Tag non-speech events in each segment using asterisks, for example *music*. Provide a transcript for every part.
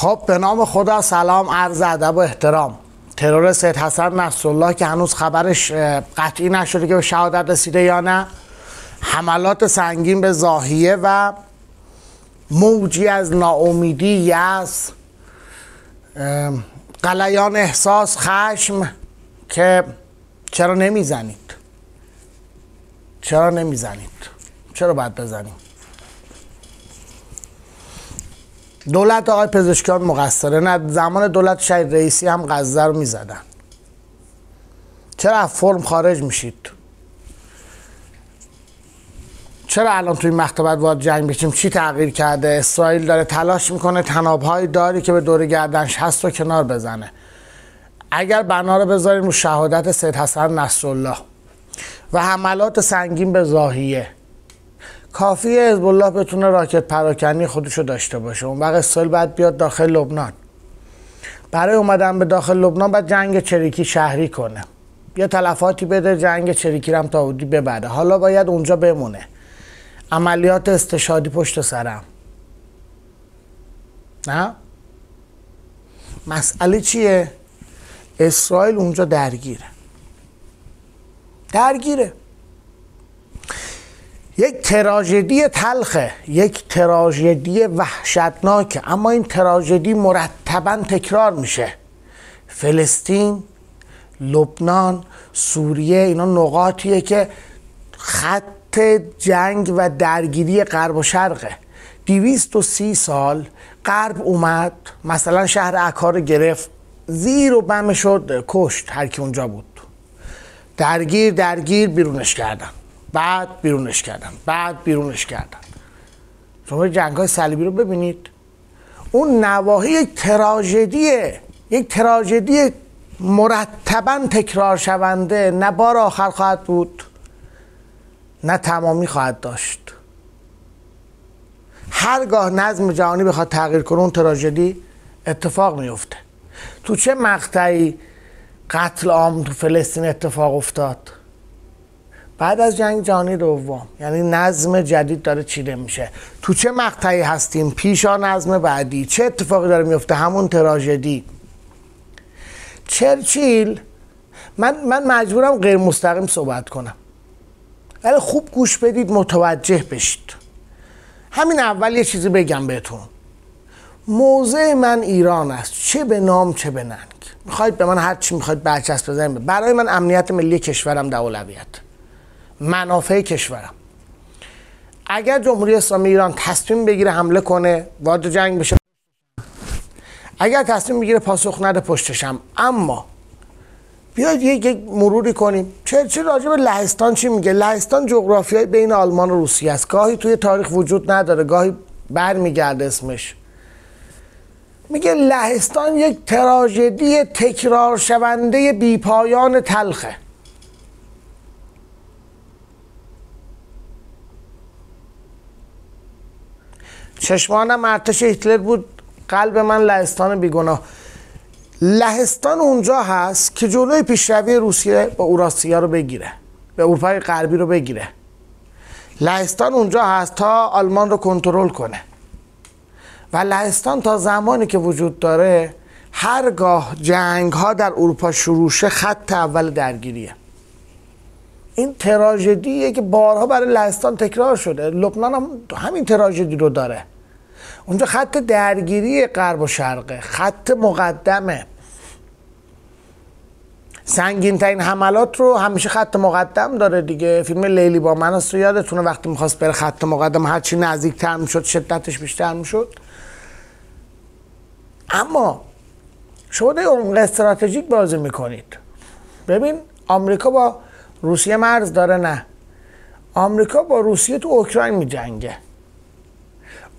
خب به نام خدا سلام عرض ادب و احترام. ترور سید حسن نصرالله که هنوز خبرش قطعی نشده که به شهادت رسیده یا نه حملات سنگین به زاهیه و موجی از ناامیدی یأس قلیان احساس خشم که چرا نمی‌زنید؟ چرا نمی‌زنید؟ چرا باید بزنیم دولت آقای پزشکیان مقصره. نه زمان دولت شهید رئیسی هم غزه رو می‌زدن. چرا فرم خارج میشید؟ چرا الان توی مکتبت باید جنگ بشیم چی تغییر کرده؟ اسرائیل داره تلاش می‌کنه تنابهای داری که به دور گردنش هست رو کنار بزنه. اگر بنا رو بذاریم رو شهادت سید حسن نصرالله. و حملات سنگین به زاهیه. کافی حزب الله بتونه راکت پراکنی خودشو داشته باشه. اون وقت اسرائیل باید بیاد داخل لبنان. برای اومدن به داخل لبنان باید جنگ چریکی شهری کنه. یه تلفاتی بده جنگ چریکی رم تا ببره. حالا باید اونجا بمونه. عملیات استشادی پشت سرم. نه؟ مسئله چیه؟ اسرائیل اونجا درگیره. درگیره. یک تراژدی تلخه یک تراژدی وحشتناکه. اما این تراژدی مرتبا تکرار میشه. فلسطین لبنان سوریه اینا نقاطیه که خط جنگ و درگیری غرب و شرقه. دیویست و سی سال غرب اومد مثلا شهر اکار گرفت زیر و بم شد کشت هر کی اونجا بود. درگیر درگیر بیرونش کردن. بعد بیرونش کردن بعد بیرونش کردن شما جنگ های صلیبی رو ببینید. اون نواحی یک تراژدیه یک تراژدی مرتبا تکرار شونده نه بار آخر خواهد بود نه تمامی خواهد داشت. هرگاه نظم جهانی بخواد تغییر کنه اون تراژدی اتفاق میفته تو چه مقطعی قتل عام تو فلسطین اتفاق افتاد؟ بعد از جنگ جهانی دوم یعنی نظم جدید داره چیده میشه. تو چه مقطعی هستیم؟ پیشا نظم بعدی. چه اتفاقی داره میفته؟ همون تراژدی. چرچیل من من مجبورم غیر مستقیم صحبت کنم. ولی خوب گوش بدید متوجه بشید. همین اول یه چیزی بگم بهتون. موضع من ایران است. چه به نام چه به ننگ. می‌خواید به من هر چی می‌خواید برچسب بزنید. برای من امنیت ملی کشورم در اولویت منافع کشورم. اگر جمهوری اسلامی ایران تصمیم بگیره حمله کنه وارد جنگ بشه. اگر تصمیم بگیره پاسخ نده پشتشم اما بیاید یک مروری کنیم. چه چه راجع به لهستان چی میگه؟ لهستان جغرافیای بین آلمان و روسیه است. گاهی توی تاریخ وجود نداره گاهی برمیگرده اسمش. میگه لهستان یک تراژدی تکرار شونده بیپایان تلخه. چشمانم ارتش هیتلر بود قلب من لهستان بیگناه. لهستان اونجا هست که جلوی پیشروی روسیه با اوراسیا رو بگیره به اروپای غربی رو بگیره. لهستان اونجا هست تا آلمان رو کنترل کنه. و لهستان تا زمانی که وجود داره هرگاه جنگ ها در اروپا شروع شه خط اول درگیریه. این تراژدیه که بارها برای لهستان تکرار شده. لبنان هم همین تراژدی رو داره. اونجا خط درگیری غرب و شرقه. خط مقدمه. سنگین ترین حملات رو همیشه خط مقدم داره دیگه. فیلم لیلی با من است یادتونه وقتی می‌خواست بره خط مقدم هرچی نزدیک تر می‌شد شدتش بیشتر می‌شد. اما شما در عمق استراتژیک بازی می‌کنید. ببین آمریکا با روسیه مرز داره نه. آمریکا با روسیه تو اوکراین میجنگه.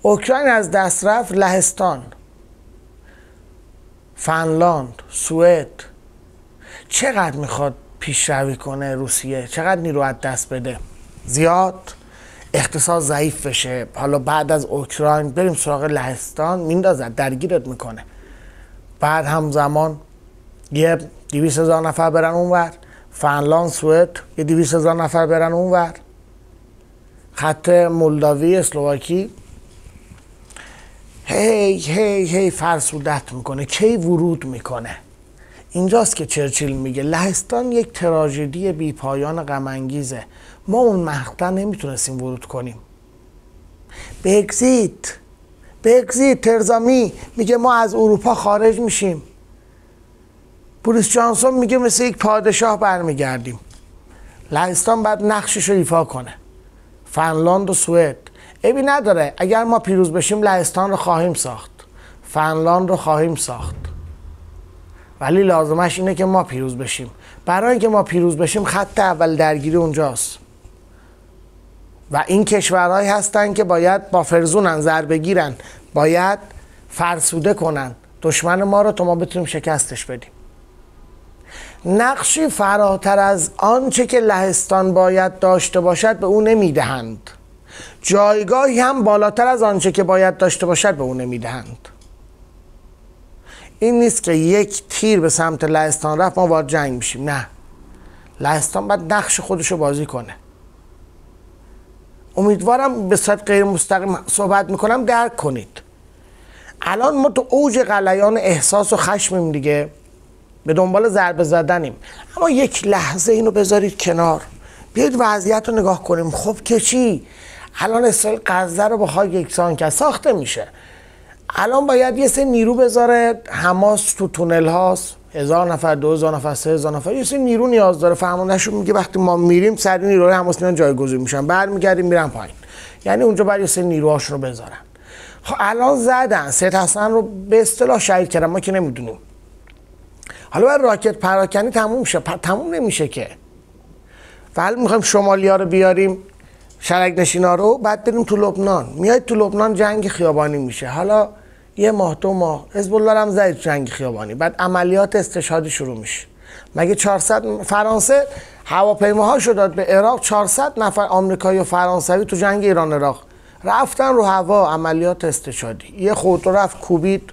اوکراین از دست رفت لهستان فنلاند سوئد. چقدر می‌خواد پیشروی کنه روسیه؟ چقدر نیرو از دست بده؟ زیاد. اقتصاد ضعیف بشه. حالا بعد از اوکراین بریم سراغ لهستان میندازد درگیرت می‌کنه. بعد همزمان یه دیویس هزار نفر برن اونور. فنلاند سوئد یه دیویس هزار نفر برن اونور خط مولداوی اسلواکی. هی هی هی فرسودت می‌کنه. کی ورود می‌کنه؟ اینجاست که چرچیل میگه. لهستان یک تراژدی بی پایان غم ما اون مقطع نمی‌تونستیم ورود کنیم. بگزیت بگزیت ترزامی. میگه ما از اروپا خارج میشیم. بوریس جانسون میگه مثل یک پادشاه برمیگردیم. لهستان باید نقشش رو ایفا کنه. فنلاند و سوئد. ابی نداره. اگر ما پیروز بشیم لهستان رو خواهیم ساخت. فنلاند رو خواهیم ساخت. ولی لازمش اینه که ما پیروز بشیم. برای اینکه ما پیروز بشیم خط اول درگیری اونجاست. و این کشورهایی هستن که باید با فرزونن ضربه گیرن باید فرسوده کنن. دشمن ما رو تا ما بتونیم شکستش بدیم. نقشی فراتر از آنچه که لهستان باید داشته باشد به او نمی‌دهند. جایگاهی هم بالاتر از آنچه که باید داشته باشد به او نمی‌دهند. این نیست که یک تیر به سمت لهستان رفت ما وارد جنگ میشیم. نه. لهستان باید نقش خودش رو بازی کنه. امیدوارم به صورت غیر مستقیم صحبت می‌کنم درک کنید. الان ما تو اوج قلیان احساس و خشمیم دیگه. به دنبال ضربه زدنیم. اما یک لحظه اینو بذارید کنار. بیاید وضعیت رو نگاه کنیم. خب که چی؟ الان اسرائیل غزه رو با یکسان کرد. ساخته میشه. الان باید یه سه نیرو بذاره. حماس تو تونل هاست. هزار نفر دو هزار نفر سه هزار نفر. یه سری نیرو نیاز داره. فرماندهشون میگه وقتی ما میریم سری نیروهای حماس میان جایگزین میشن. برمیگردیم میرن پایین. یعنی اونجا باید یه سری نیروهاشون رو بذارن. خب الان زدن. سید حسن رو به اصطلاح شهید کردن. ما که نمی‌دونیم. حالا باید راکت پراکنی تموم شه. تموم نمیشه که. ولی می‌خوایم شمالیا رو بیاریم شرک نشینا رو بعد بریم تو لبنان. میاد تو لبنان جنگ خیابانی میشه. حالا یه ماه دو ماه حزب الله هم زد جنگ خیابانی. بعد عملیات استشهادی شروع میشه. مگه 400 فرانسه هواپیماهاشو داد به عراق؟ 400 نفر آمریکایی و فرانسوی تو جنگ ایران عراق رفتن رو هوا. عملیات استشهادی. یه خود رفت کوبید.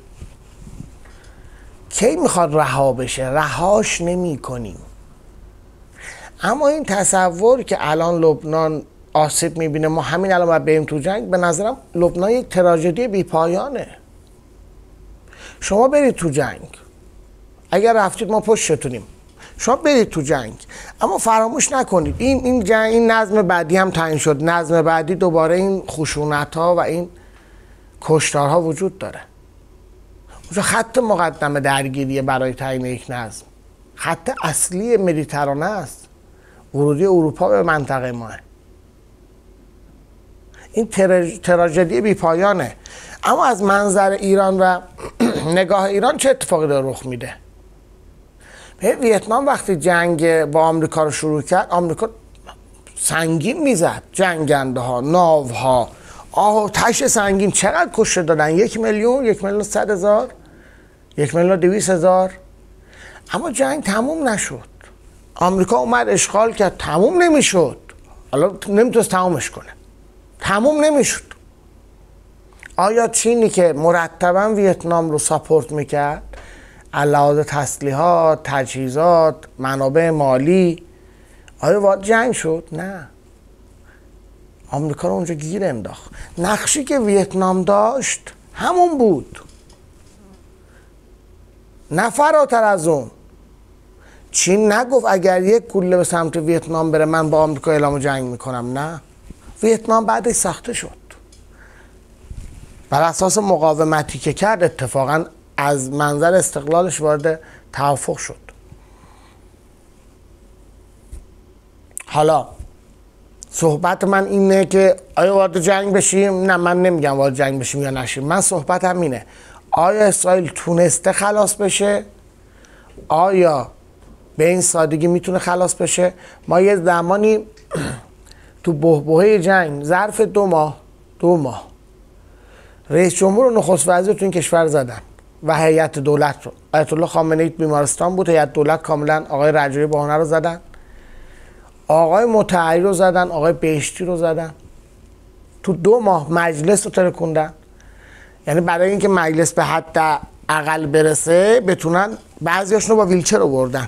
کی می‌خواد رها بشه؟ رهاش نمی کنیم اما این تصور که الان لبنان آسیب می‌بینه ما همین الان باید بریم تو جنگ به نظرم لبنان یک تراژدی بی پایانه شما برید تو جنگ. اگر رفتید ما پشتتونیم. شما برید تو جنگ. اما فراموش نکنید. این این جنگ این نظم بعدی هم تعیین شد. نظم بعدی دوباره این خشونت ها و این کشتارها وجود داره. اونجا خط مقدم درگیری برای تعیین یک نظم. خط اصلی مدیترانه است. ورودی اروپا به منطقه ماه. این تراژدی بی پایانه. اما از منظر ایران و *clears throat* نگاه ایران چه اتفاقی داره رخ میده؟ به ویتنام وقتی جنگ با آمریکا رو شروع کرد آمریکا سنگین می‌زد. جنگنده ها ناو ها آتش سنگین. چقدر کشته دادن؟ یک میلیون یک میلیون صد هزار؟ یک میلیون دویس هزار. اما جنگ تموم نشد. آمریکا اومد اشغال کرد تموم نمی‌شد. حالا نمی‌تونست تمومش کنه. تموم نمی‌شد. آیا چینی که مرتبا ویتنام رو ساپورت می‌کرد علاوه تسلیحات تجهیزات منابع مالی آیا وارد جنگ شد؟ نه. آمریکا رو اونجا گیر انداخت. نقشی که ویتنام داشت همون بود. نه فراتر از اون. چین نگفت اگر یک کوله به سمت ویتنام بره من با آمریکا اعلام جنگ می‌کنم؟ نه. ویتنام بعدش ساخته شد. بر اساس مقاومتی که کرد اتفاقا از منظر استقلالش وارد توافق شد. حالا صحبت من اینه که آیا وارد جنگ بشیم؟ نه من نمیگم وارد جنگ بشیم یا نشیم. من صحبتم اینه. آیا اسرائیل تونسته خلاص بشه؟ آیا به این سادگی می‌تونه خلاص بشه؟ ما یه زمانی *clears throat* تو بهبهه جنگ ظرف دو ماه دو ماه رئیس جمهور و نخست وزیر تو این کشور زدن و هیئت دولت رو. آیت الله خامنه ای بیمارستان بود هیئت دولت کاملا آقای رجایی بهانه رو زدن. آقای متعهی رو زدن آقای بهشتی رو زدن. تو دو ماه مجلس رو ترکوندن. یعنی برای اینکه مجلس به حد اقل برسه بتونن بعضیاشون رو با ویلچر بردن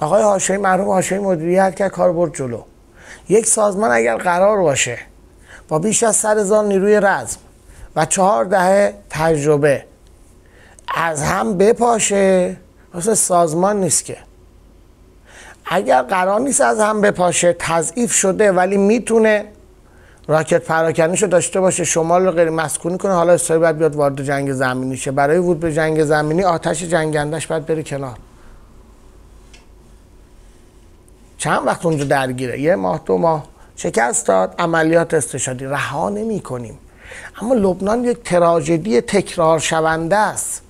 آقای هاشمی مرحوم هاشمی مدیریت کرد کار برد جلو. یک سازمان اگر قرار باشه با بیش از سر هزار نیروی رزم و چهار دهه تجربه از هم بپاشه واسه سازمان نیست که. اگر قرار نیست از هم بپاشه تضعیف شده ولی می‌تونه راکت پراکنیش رو داشته باشه شمال رو غیر مسکونی کنه حالا اسرائیل باید بیاد وارد جنگ زمینی شه. برای ورود به جنگ زمینی آتش جنگندش باید بره کنار. چند وقت اونجا درگیره؟ یه ماه دو ماه. شکست داد عملیات استشادی رها نمی کنیم. اما لبنان یک تراژدی تکرار شونده است.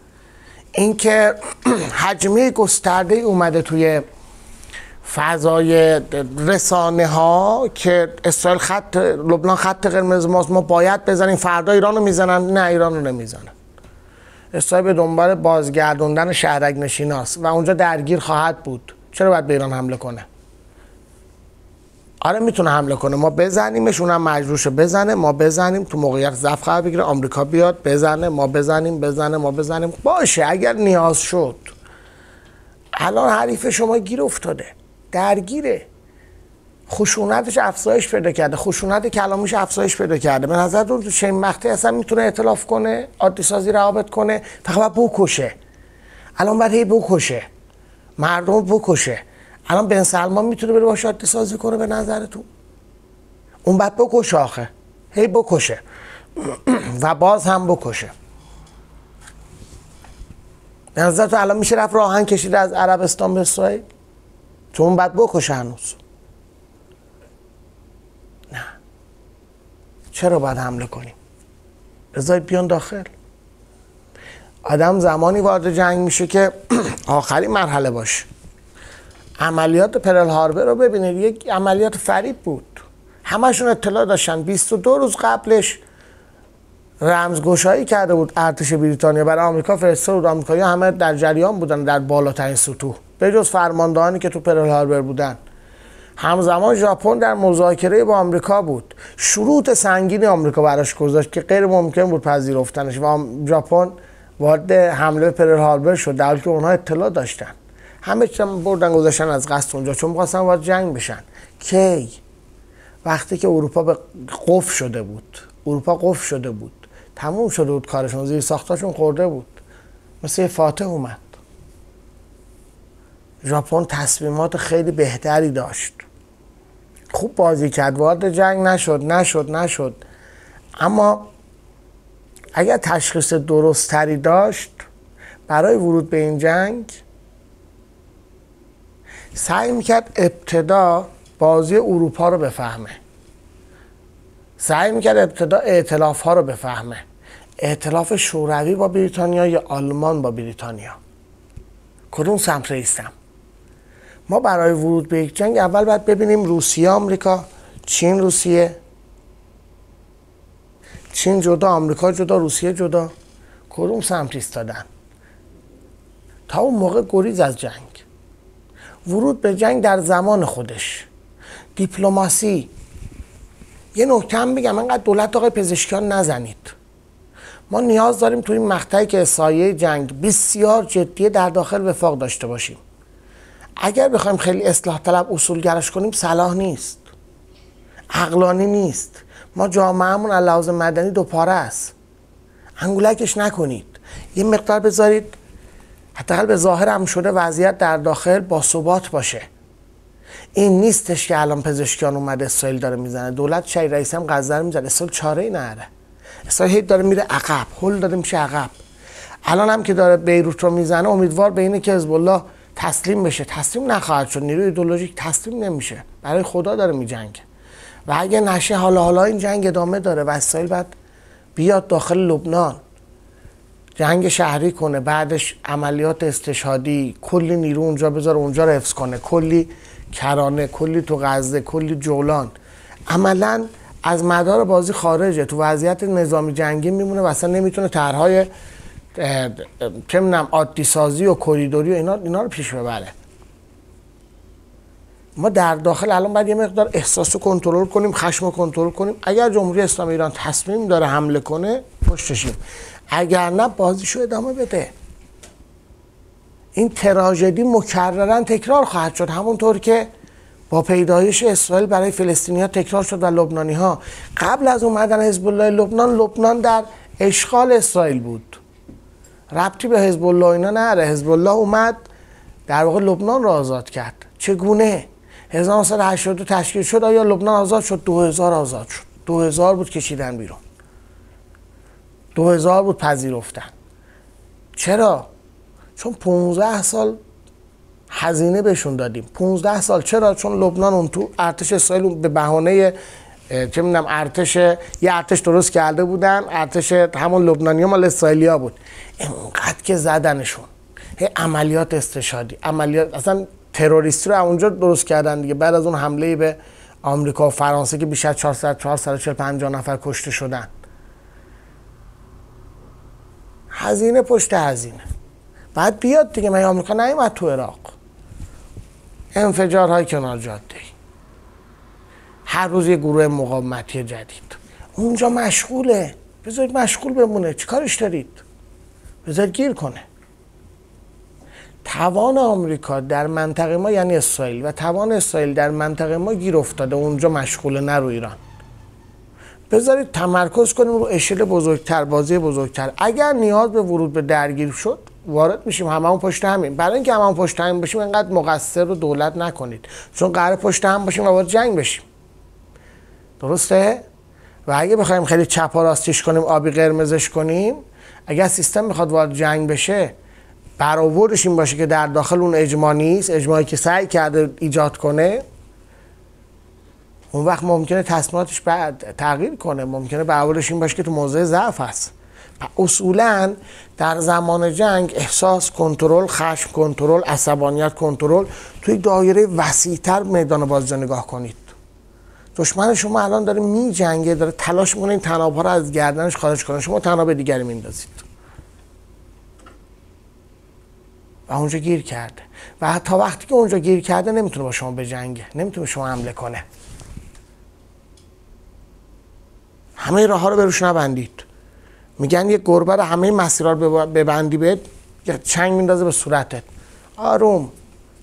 اینکه *clears throat* حجمه گسترده اومده توی فضای رسانه ها که اسرائیل خط لبنان خط قرمز ماست ما باید بزنیم فردا ایران رو می‌زنن. نه ایران رو نمی‌زنن. اسرائیل به دنبال بازگردوندن شهرک نشیناست و اونجا درگیر خواهد بود. چرا باید به ایران حمله کنه؟ آره می‌تونه حمله کنه. ما بزنیمش اونم مجبورشه بزنه. ما بزنیم تو موقعیت ضعف قرار بگیره آمریکا بیاد بزنه. ما بزنیم بزنه ما بزنیم. باشه اگر نیاز شد. الان حریف شما گیر افتاده. درگیره. خشونتش افزایش پیدا کرده. خشونت کلامیش افزایش پیدا کرده. به نظر تو چه مقطعی اصلا می‌تونه اعتلاف کنه عادی سازی روابط کنه فقط بکشه. الان باید هی بکشه. مردم بکشه. الان بن سلمان می‌تونه بره با عادی سازی کنه به نظرتون؟ اون بعد بکشه آخه. هی بکشه. و باز هم بکشه. به نظر تو الان میشه رفت راهن کشیده از عربستان به اسرائیل؟ تو اون بعد بکشه هنوز. نه. چرا باید حمله کنیم؟ بذارید بیان داخل. آدم زمانی وارد جنگ میشه که *clears throat* آخرین مرحله باشه. عملیات پرل هاربر رو ببینید. یک عملیات فریب بود. همشون اطلاع داشتن. 22 روز قبلش رمزگشایی کرده بود ارتش بریتانیا. برای آمریکا فرستاده بود آمریکایی همه در جریان بودن در بالاترین سطوح. به جز فرماندهانی که تو پرل هاربر بودن. همزمان ژاپن در مذاکره با آمریکا بود. شروط سنگینی آمریکا براش گذاشت که غیر ممکن بود پذیرفتنش و ژاپن وارد حمله پرل هاربر شد در حالی که اونها اطلاع داشتن. همه چیز بردن گذاشتن از قصد اونجا چون می‌خواستن وارد جنگ بشن. کی؟ وقتی که اروپا به قفل شده بود. اروپا قفل شده بود. تموم شده بود کارشون زیر ساختاشون خورده بود. مثل فاتح اومد. ژاپن تصمیمات خیلی بهتری داشت. خوب بازی کرد وارد جنگ نشد نشد نشد. اما اگر تشخیص درست تری داشت برای ورود به این جنگ سعی می‌کرد ابتدا بازی اروپا رو بفهمه. سعی می‌کرد ابتدا اعتلاف ها رو بفهمه. اعتلاف شوروی با بریتانیا یا آلمان با بریتانیا؟ کدوم سمت رئیسم ما برای ورود به یک جنگ اول باید ببینیم روسیه آمریکا چین روسیه. چین جدا آمریکا جدا روسیه جدا. کدوم سمت ایستادن؟ تا اون موقع گریز از جنگ. ورود به جنگ در زمان خودش. دیپلماسی. یه نکته هم بگم انقدر دولت آقای پزشکیان نزنید. ما نیاز داریم تو این مقطعی که سایه جنگ بسیار جدی در داخل وفاق داشته باشیم. اگر بخوایم خیلی اصلاح طلب اصولگرش کنیم صلاح نیست. عقلانی نیست. ما جامعهمون لحاظ مدنی دو پاره است. انگولکش نکنید. یه مقدار بذارید حداقل به ظاهر هم شده وضعیت در داخل با ثبات باشه. این نیستش که الان پزشکیان اومده اسرائیل داره می‌زنه. دولت شهید رئیس هم غزه می‌زنه. اسرائیل چاره ای نره. اسرائیل داره میره عقب. هول داره میشه عقب. الان هم که داره بیروت رو می‌زنه امیدوار به اینه که حزب الله تسلیم بشه. تسلیم نخواهد شد. نیروی ایدولوژیک تسلیم نمیشه. برای خدا داره میجنگه و اگه نشه حالا حالا این جنگ ادامه داره و اسرائیل بعد بیاد داخل لبنان. جنگ شهری کنه. بعدش عملیات استشهادی. کلی نیرو اونجا بذاره اونجا رو حفظ کنه. کلی کرانه کلی تو غزه کلی جولان. عملا از مدار بازی خارجه. تو وضعیت نظامی جنگی میمونه و اصلا نمی‌تونه طرحهای چه می‌دونم عادی سازی و کریدوری و اینا اینا رو پیش ببره. ما در داخل الان باید یه مقدار احساس رو کنترل کنیم خشم رو کنترل کنیم. اگر جمهوری اسلامی ایران تصمیم داره حمله کنه پشتشیم اگر نه بازیشو ادامه بده. این تراژدی مکررن تکرار خواهد شد. همونطور که با پیدایش اسرائیل برای فلسطینی تکرار شد و لبنانی ها قبل از اومدن حزب الله لبنان لبنان در اشغال اسرائیل بود. ربطی به حزب الله اینا نره. حزب الله اومد در واقع لبنان را آزاد کرد. چگونه؟ 1982 تشکیل شد آیا لبنان آزاد شد؟ 2000 آزاد شد. 2000 بود کشیدن بیرون. 2000 بود پذیرفتن. چرا؟ چون 15 سال هزینه بهشون دادیم. 15 سال چرا؟ چون لبنان اون تو ارتش اسرائیل به بهانه چه می‌دونم ارتش یه ارتش درست کرده بودن. ارتش همون لبنانی مال اسرائیلیا بود. اینقدر که زدنشون. هی عملیات استشادی عملیات اصلا تروریستی رو اونجا درست کردن دیگه. بعد از اون حمله به آمریکا و فرانسه که بیش از 400 440 50 نفر کشته شدن. هزینه پشت هزینه. بعد بیاد دیگه من آمریکا نیومد تو عراق؟ انفجارهای کنار جاده. هر روز یه گروه مقاومتی جدید. اونجا مشغوله. بذارید مشغول بمونه. چیکارش دارید؟ بذارید گیر کنه. توان آمریکا در منطقه ما یعنی اسرائیل و توان اسرائیل در منطقه ما گیر افتاده. اونجا مشغوله نه رو ایران. بذارید تمرکز کنیم رو اشل بزرگتر بازی بزرگتر. اگر نیاز به ورود به درگیر شد وارد میشیم. هممون پشت همین برای اینکه هممون پشت هم باشیم اینقدر مقصر رو دولت نکنید. چون قرار پشت هم باشیم و وارد جنگ بشیم. درسته؟ و اگه بخوایم خیلی چپ راستیش کنیم آبی قرمزش کنیم اگر سیستم می‌خواد وارد جنگ بشه برآوردش این باشه که در داخل اون اجماع نیست اجماعی که سعی کرده ایجاد کنه اون وقت ممکنه تصمیماتش بعد تغییر کنه. ممکنه برآوردش این باشه که تو موضع ضعف هست. اصولا در زمان جنگ احساس کنترل خشم کنترل عصبانیت کنترل توی دایره وسیعتر میدان بازی نگاه کنید. دشمن شما الان داره می جنگه داره تلاش می‌کنه این تناب ها رو از گردنش خارج کنه. شما تناب دیگری میندازید. و اونجا گیر کرده. و تا وقتی که اونجا گیر کرده نمی‌تونه با شما بجنگه نمی‌تونه شما حمله کنه. همه راه ها رو بروش نبندید. میگن یه گربه رو همه مسیرها رو ببندی بهت چنگ میندازه به صورتت. آروم.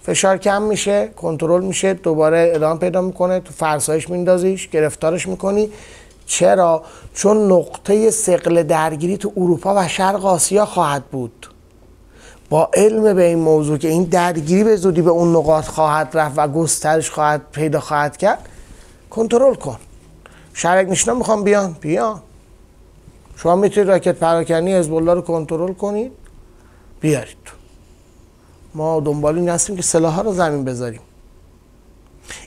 فشار کم میشه کنترل میشه دوباره ادامه پیدا می‌کنه تو فرسایش میندازیش گرفتارش می‌کنی. چرا؟ چون نقطه سقل درگیری تو اروپا و شرق آسیا خواهد بود. با علم به این موضوع که این درگیری به زودی به اون نقاط خواهد رفت و گسترش خواهد پیدا خواهد کرد کنترل کن. شرک نشنا می‌خوام بیان. بیان شما می‌تونید راکت پراکنی حزب الله رو کنترل کنید. بیارید. ما دنبال این هستیم که سلاح رو زمین بذاریم.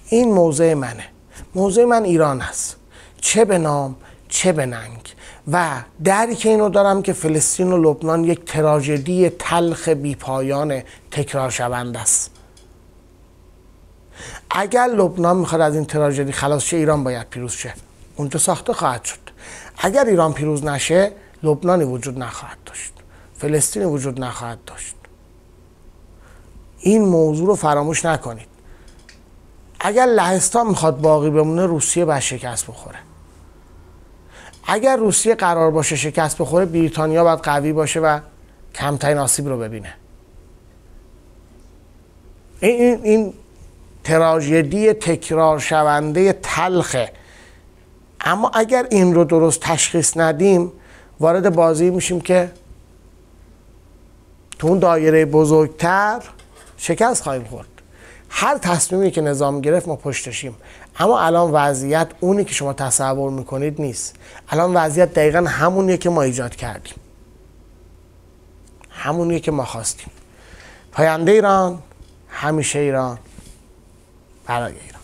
این موضع منه. موضع من ایران هست چه به نام چه به ننگ. و درک اینو دارم که فلسطین و لبنان یک تراژدی تلخ بیپایان تکرار شوند است. اگر لبنان می‌خواد از این تراژدی خلاص شه ایران باید پیروز شه. اونجا ساخته خواهد شد. اگر ایران پیروز نشه لبنانی وجود نخواهد داشت. فلسطینی وجود نخواهد داشت. این موضوع رو فراموش نکنید. اگر لهستان می‌خواد باقی بمونه روسیه باید شکست بخوره. اگر روسیه قرار باشه شکست بخوره بریتانیا باید قوی باشه و کمترین آسیب رو ببینه. این, این, این تراژدی تکرار شونده تلخه. اما اگر این رو درست تشخیص ندیم وارد بازی میشیم که تو اون دایره بزرگتر شکست خواهیم خورد. هر تصمیمی که نظام گرفت ما پشتشیم اما الان وضعیت اونی که شما تصور می‌کنید نیست. الان وضعیت دقیقا همونیه که ما ایجاد کردیم. همونیه که ما خواستیم. پاینده ایران همیشه ایران برای ایران.